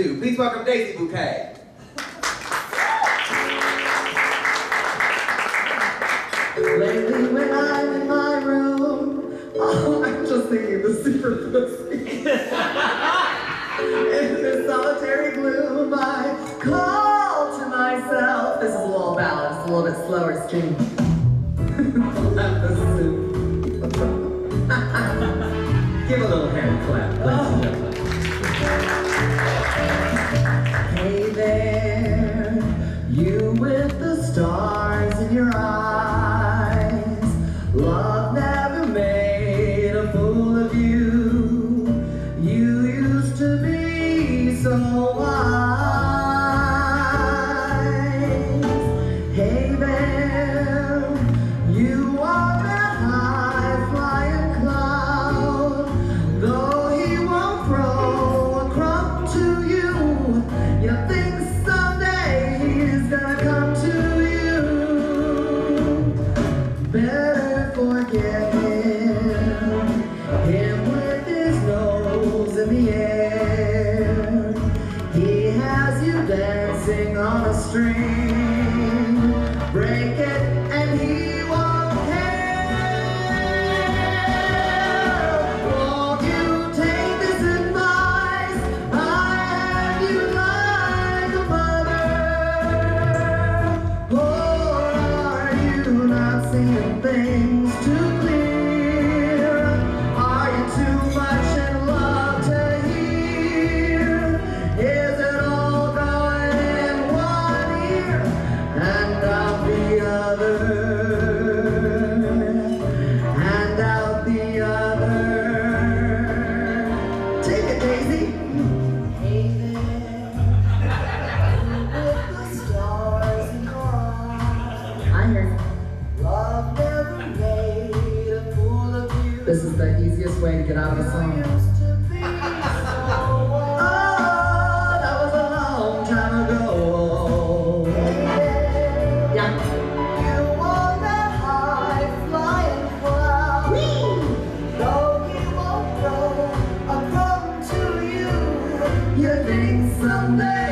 Please welcome Daisy Bouquet. Lately when I'm in my room, oh, I'm just thinking the super pussy. in this solitary gloom, I call to myself. This is a little ballad, it's a little bit slower, skinny. Let the soup. Give a little hand clap, ladies and gentlemen. Hey there, dancing on a string. Seeing This is the easiest way to get out of a song. Oh, that was a long time ago. Yeah. You on that high flying cloud. Though he won't throw a crumb to you, you think someday he's gonna come